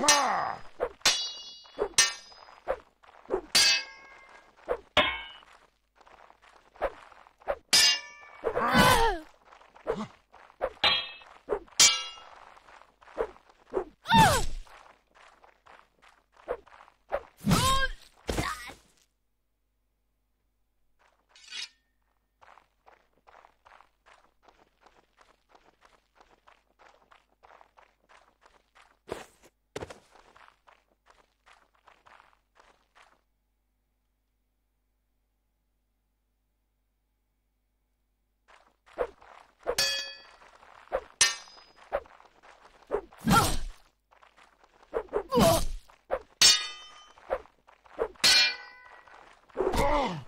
Ha! Oh!